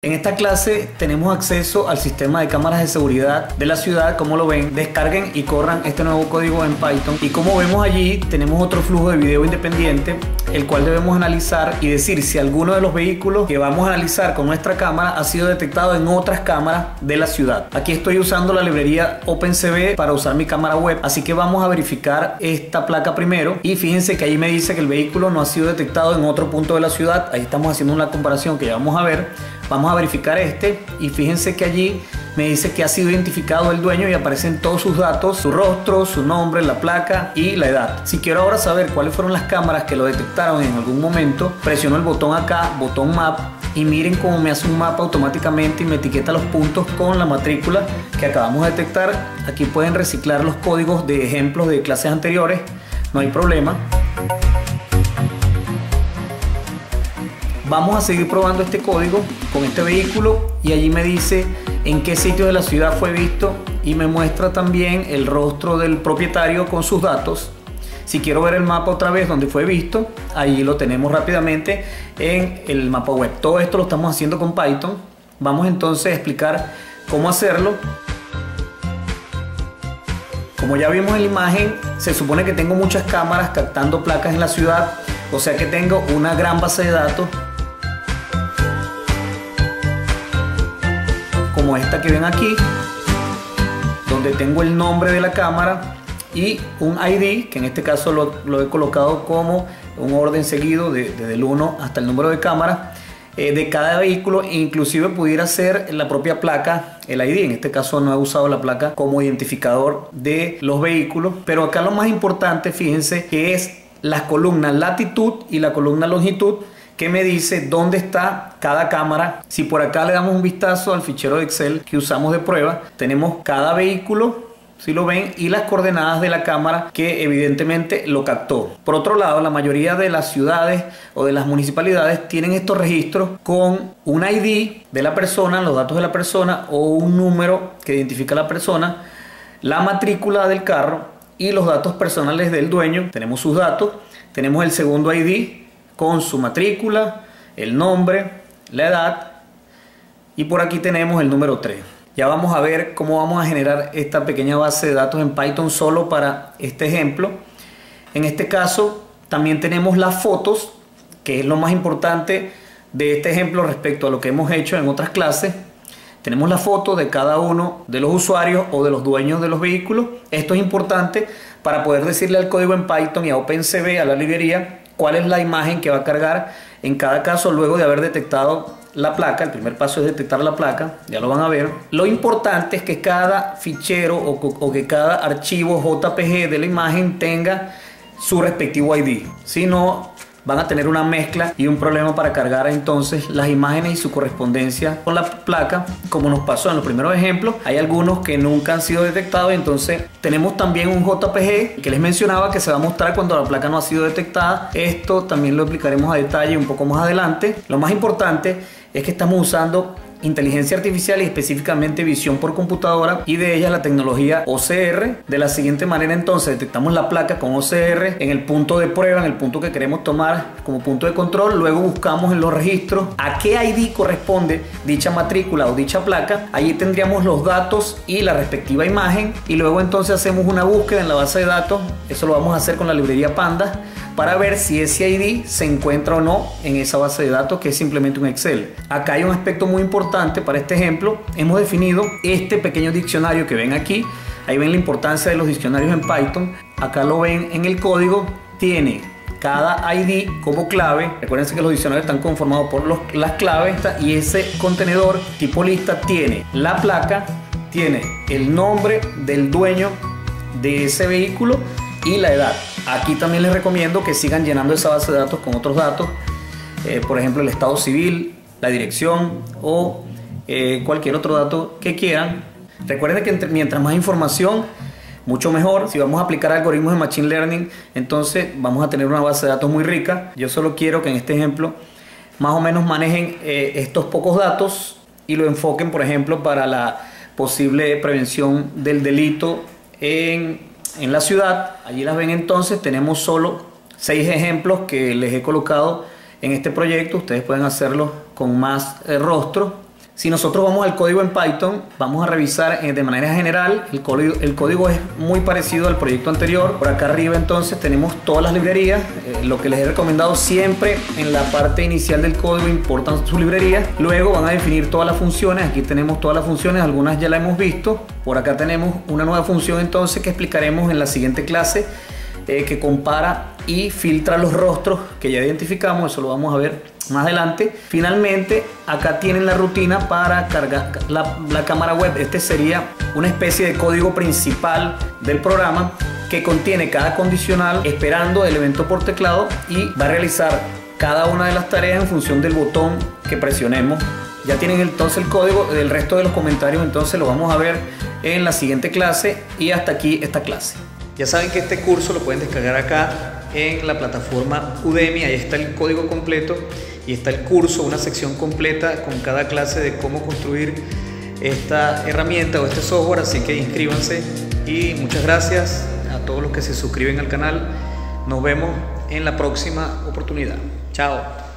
En esta clase tenemos acceso al sistema de cámaras de seguridad de la ciudad, como lo ven, descarguen y corran este nuevo código en Python. Y como vemos allí tenemos otro flujo de video independiente el cual debemos analizar y decir si alguno de los vehículos que vamos a analizar con nuestra cámara ha sido detectado en otras cámaras de la ciudad. Aquí estoy usando la librería OpenCV para usar mi cámara web, así que vamos a verificar esta placa primero. Y fíjense que ahí me dice que el vehículo no ha sido detectado en otro punto de la ciudad, ahí estamos haciendo una comparación que ya vamos a ver Vamos a verificar este y fíjense que allí me dice que ha sido identificado el dueño y aparecen todos sus datos, su rostro, su nombre, la placa y la edad. Si quiero ahora saber cuáles fueron las cámaras que lo detectaron en algún momento, presiono el botón acá, botón map y miren cómo me hace un mapa automáticamente y me etiqueta los puntos con la matrícula que acabamos de detectar. Aquí pueden reciclar los códigos de ejemplos de clases anteriores, no hay problema. Vamos a seguir probando este código con este vehículo y allí me dice en qué sitio de la ciudad fue visto y me muestra también el rostro del propietario con sus datos. Si quiero ver el mapa otra vez donde fue visto, ahí lo tenemos rápidamente en el mapa web. Todo esto lo estamos haciendo con Python. Vamos entonces a explicar cómo hacerlo. Como ya vimos en la imagen, se supone que tengo muchas cámaras captando placas en la ciudad, o sea que tengo una gran base de datos como esta que ven aquí, donde tengo el nombre de la cámara y un ID, que en este caso lo, he colocado como un orden seguido desde el 1 hasta el número de cámara eh, de cada vehículo, inclusive pudiera ser la propia placa, el ID, en este caso no he usado la placa como identificador de los vehículos, pero acá lo más importante, fíjense, que es la columna latitud y la columna longitud, que me dice dónde está cada cámara. Si por acá le damos un vistazo al fichero de Excel que usamos de prueba, tenemos cada vehículo si lo ven, y las coordenadas de la cámara que evidentemente lo captó. Por otro lado, la mayoría de las ciudades o de las municipalidades tienen estos registros con un ID de la persona, los datos de la persona o un número que identifica a la persona, la matrícula del carro y los datos personales del dueño. Tenemos sus datos, tenemos el segundo ID con su matrícula, el nombre, la edad y por aquí tenemos el número 3. Ya vamos a ver cómo vamos a generar esta pequeña base de datos en Python solo para este ejemplo. En este caso también tenemos las fotos, que es lo más importante de este ejemplo respecto a lo que hemos hecho en otras clases. Tenemos la foto de cada uno de los usuarios o de los dueños de los vehículos. Esto es importante para poder decirle al código en Python y a OpenCV, a la librería, cuál es la imagen que va a cargar en cada caso luego de haber detectado la placa. El primer paso es detectar la placa, ya lo van a ver. Lo importante es que cada fichero o, que cada archivo JPG de la imagen tenga su respectivo ID. Si no, van a tener una mezcla y un problema para cargar entonces las imágenes y su correspondencia con la placa, como nos pasó en los primeros ejemplos. Hay algunos que nunca han sido detectados, entonces tenemos también un JPG que les mencionaba que se va a mostrar cuando la placa no ha sido detectada. Esto también lo explicaremos a detalle un poco más adelante. Lo más importante es que estamos usando inteligencia artificial y específicamente visión por computadora y de ella la tecnología OCR. De la siguiente manera entonces detectamos la placa con OCR en el punto de prueba, en el punto que queremos tomar como punto de control, luego buscamos en los registros a qué ID corresponde dicha matrícula o dicha placa, allí tendríamos los datos y la respectiva imagen y luego entonces hacemos una búsqueda en la base de datos, eso lo vamos a hacer con la librería Panda para ver si ese ID se encuentra o no en esa base de datos que es simplemente un Excel. Acá hay un aspecto muy importante para este ejemplo. Hemos definido este pequeño diccionario que ven aquí. Ahí ven la importancia de los diccionarios en Python. Acá lo ven en el código. Tiene cada ID como clave. Recuerden que los diccionarios están conformados por las claves y ese contenedor tipo lista tiene la placa, tiene el nombre del dueño de ese vehículo y la edad. Aquí también les recomiendo que sigan llenando esa base de datos con otros datos, eh, por ejemplo el estado civil, la dirección o eh, cualquier otro dato que quieran. Recuerden que mientras más información, mucho mejor. Si vamos a aplicar algoritmos de Machine Learning, entonces vamos a tener una base de datos muy rica. Yo solo quiero que en este ejemplo más o menos manejen eh, estos pocos datos y lo enfoquen, por ejemplo, para la posible prevención del delito en en la ciudad. Allí las ven entonces, tenemos solo seis ejemplos que les he colocado en este proyecto. Ustedes pueden hacerlo con más eh, rostro Si nosotros vamos al código en Python, vamos a revisar eh, de manera general, el código, el código es muy parecido al proyecto anterior. Por acá arriba entonces tenemos todas las librerías, eh, lo que les he recomendado siempre en la parte inicial del código importan su librería. Luego van a definir todas las funciones, aquí tenemos todas las funciones, algunas ya las hemos visto. Por acá tenemos una nueva función entonces que explicaremos en la siguiente clase eh, que compara y filtra los rostros que ya identificamos, eso lo vamos a ver más adelante. Finalmente, acá tienen la rutina para cargar la, cámara web. Este sería una especie de código principal del programa que contiene cada condicional esperando el evento por teclado y va a realizar cada una de las tareas en función del botón que presionemos. Ya tienen entonces el código del resto de los comentarios, entonces lo vamos a ver en la siguiente clase y hasta aquí esta clase. Ya saben que este curso lo pueden descargar acá en la plataforma Udemy, ahí está el código completo y está el curso, una sección completa con cada clase de cómo construir esta herramienta o este software, así que inscríbanse y muchas gracias a todos los que se suscriben al canal. Nos vemos en la próxima oportunidad. Chao.